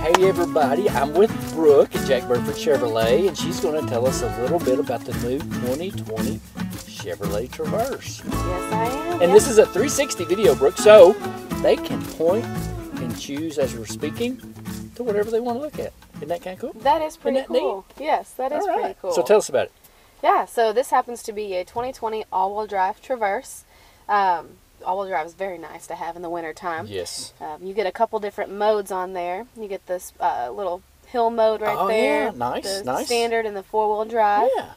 Hey everybody, I'm with Brooke at Jack Burford Chevrolet, and she's going to tell us a little bit about the new 2020 Chevrolet Traverse. Yes, I am. And this is a 360 video, Brooke, so they can point and choose as we're speaking to whatever they want to look at. Isn't that kind of cool? that is pretty that neat? cool. Yes, that is right. pretty cool. So tell us about it. Yeah, so this happens to be a 2020 all-wheel drive Traverse. Um, all-wheel drive is very nice to have in the wintertime. Yes. Um, you get a couple different modes on there. You get this uh, little hill mode right Oh, there. yeah, nice, the nice. Standard and the four-wheel drive. Yeah.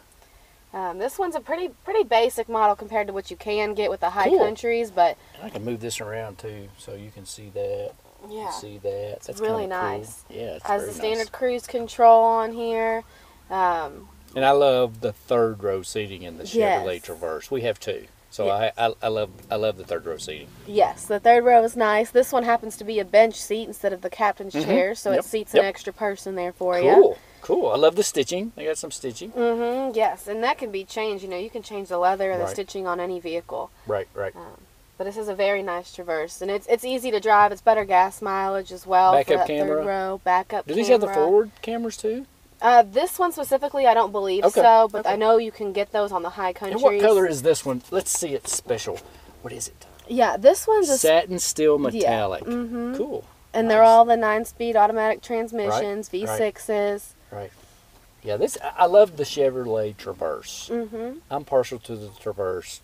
Um, this one's a pretty pretty basic model compared to what you can get with the high Cool. countries, but I can move this around too, so you can see that. You yeah, can see that. That's really kinda cool. nice. Yeah, it's has the standard nice. cruise control on here. Um, And I love the third row seating in the Chevrolet Yes. Traverse. We have two, so. I, I I love I love the third row seating. Yes, the third row is nice. This one happens to be a bench seat instead of the captain's Mhm. chair, so Yep, it seats yep. an extra person there for you. Cool, cool. I love the stitching. They got some stitching. Mm-hmm. Yes, and that can be changed. You know, you can change the leather or the Right. stitching on any vehicle. Right, right. Um, but this is a very nice Traverse, and it's it's easy to drive. It's better gas mileage as well. Backup camera? Third row backup. Do these have the forward cameras too? Uh, this one specifically, I don't believe Okay, so, but okay. I know you can get those on the high countries. And what color is this one? Let's see it special. What is it? Yeah, this one's a Satin steel metallic. mhm. Cool. and they're all the nine-speed automatic transmissions, right. V6s. Right. Yeah, this I love the Chevrolet Traverse. Mm-hmm. I'm partial to the Traverse,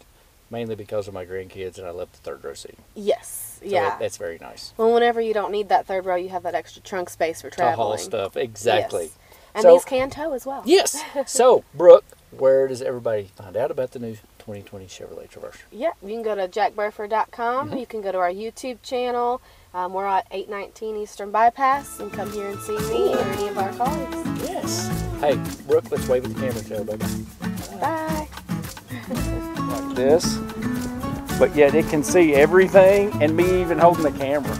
mainly because of my grandkids, and I love the third row seat. Yes. So yeah. that- that's very nice. Well, whenever you don't need that third row, you have that extra trunk space for To traveling. haul stuff. Exactly. Yes. And So- these can tow as well. Yes. so, Brooke, where does everybody find out about the new 2020 Chevrolet Traverse? Yeah, you can go to jackburford.com. Mm-hmm. You can go to our YouTube channel. Um, we're at 819 Eastern Bypass and come here and see me or any of our colleagues. Yes. Hey, Brooke, let's wave at the camera, tell everybody. Bye. Like this. But yet it can see everything and me even holding the camera.